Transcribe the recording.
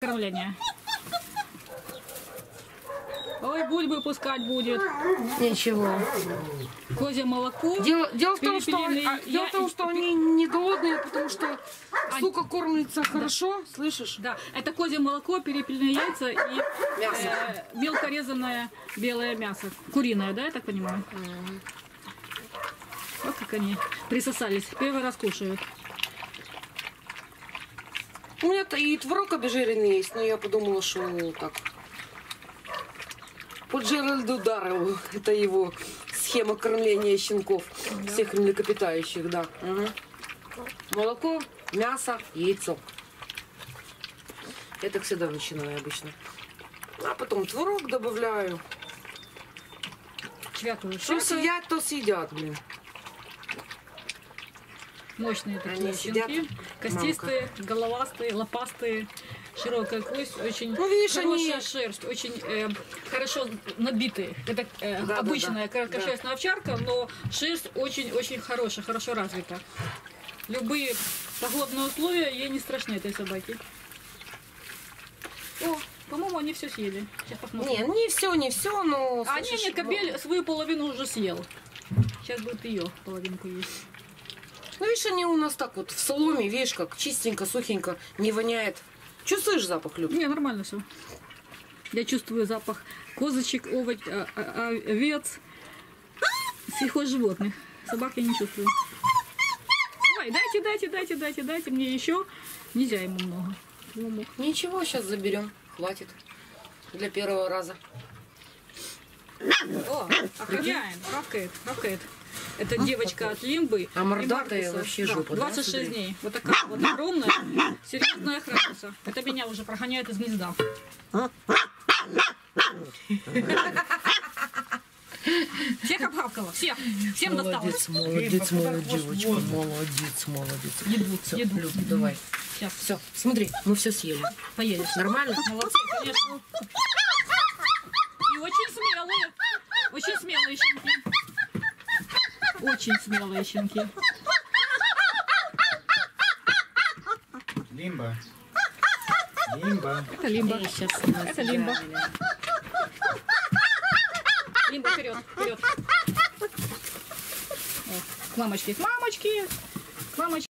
Кормление. Ой, бульбы пускать будет. Ничего. Козье молоко. Дело, дело в том, что, а, дело в том, что они не голодные, потому что сука кормится хорошо, слышишь? Да, это козье молоко, перепельные яйца и Мясо. э, мелко резанное белое мясо. Куриное, да, я так понимаю? Вот как они присосались. Первый раз кушают. У меня-то и творог обезжиренный есть, но я подумала, что ну, так. По Джеральду Дарреллу. Это его схема кормления щенков. Всех млекопитающих, да. Мгм. Молоко, мясо, яйцо. Я так всегда начинаю обычно. А потом творог добавляю. Что Чвякают. сидят, то съедят, блин. Мощные такие Они сидят, щенки. Костистые, головастые, лопастые. Широкая кость, очень Ну, видишь, хорошая они- шерсть, очень э, хорошо набитые. Это э, Да, да, обычная да. короткошерстная овчарка, но шерсть очень-очень хорошая, хорошо развита. Любые погодные условия ей не страшны этой собаке. О, по-моему, они все съели. Сейчас посмотрим. Не, не все, не все, но... а не, не, кобель свою половину уже съел. Сейчас будет ее половинку есть. Ну, видишь, они у нас так вот в соломе, видишь, как чистенько, сухенько, не воняет. Чувствуешь запах, Люб? Не, нормально все. Я чувствую запах козочек, овощ, а- а- овец, сельхозживотных. Собак я не чувствую. Ой, дайте, дайте, дайте, дайте, дайте мне еще. Нельзя ему много. Ничего, сейчас заберем. Хватит. Для первого раза. О, охраняем. Равкает, равкает. Это девочка от Лимбы. А мордатая вообще Да, жопа, да, 26 смотри? дней. Вот такая вот огромная, серьезная охранница. Это меня уже прогоняет из гнезда. Всех обгавкала, всех. Всем досталось. молодец, моя девочка, молодец, молодец. Еду, Всё, еду. Люб, давай. Сейчас, Все, смотри, мы все съели. поели. Нормально? Молодцы, конечно. И очень смелые. Очень смелые щенки. Очень смелые щенки. Лимба. Лимба. Это лимба. сейчас Это лимба. Лимба вперед, вперед. О, К мамочке, к мамочке, к мамочке.